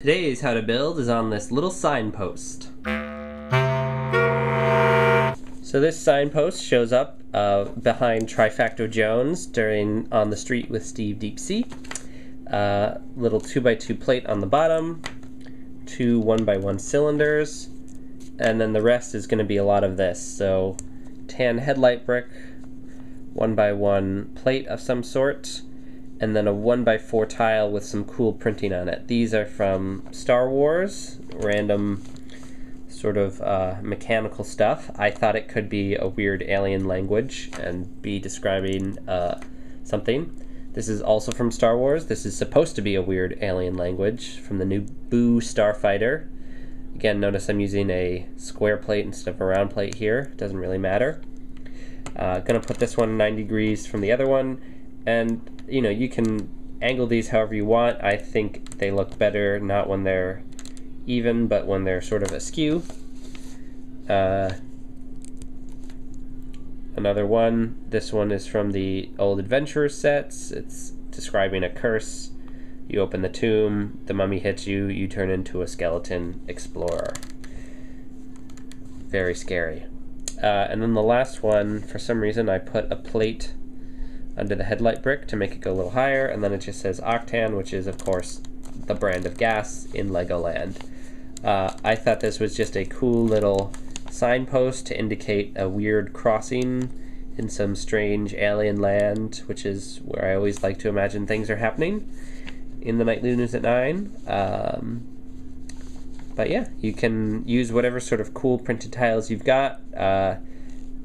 Today's how to build is on this little signpost. So this signpost shows up uh, behind Trifacto Jones during On the Street with Steve Deepsea. Uh, little 2x2 plate on the bottom, two 1x1 cylinders, and then the rest is going to be a lot of this. So tan headlight brick, 1x1 plate of some sort, and then a 1x4 tile with some cool printing on it. These are from Star Wars, random sort of uh, mechanical stuff. I thought it could be a weird alien language and be describing uh, something. This is also from Star Wars. This is supposed to be a weird alien language from the Naboo Starfighter. Again, notice I'm using a square plate instead of a round plate here. Doesn't really matter. Uh, gonna put this one 90 degrees from the other one and you know, you can angle these however you want. I think they look better not when they're even, but when they're sort of askew. Uh, another one. This one is from the old Adventurer sets. It's describing a curse. You open the tomb, the mummy hits you, you turn into a skeleton explorer. Very scary. Uh, and then the last one, for some reason, I put a plate under the headlight brick to make it go a little higher, and then it just says Octan, which is, of course, the brand of gas in Legoland. Uh, I thought this was just a cool little signpost to indicate a weird crossing in some strange alien land, which is where I always like to imagine things are happening in the Nightly News at 9. Um, but yeah, you can use whatever sort of cool printed tiles you've got. Uh,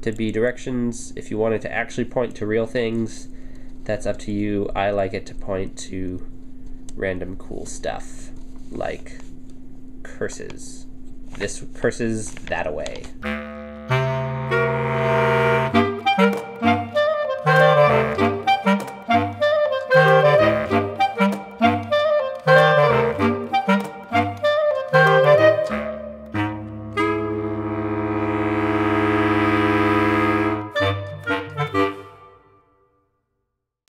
to be directions. If you wanted to actually point to real things, that's up to you. I like it to point to random cool stuff, like curses. This curses that away.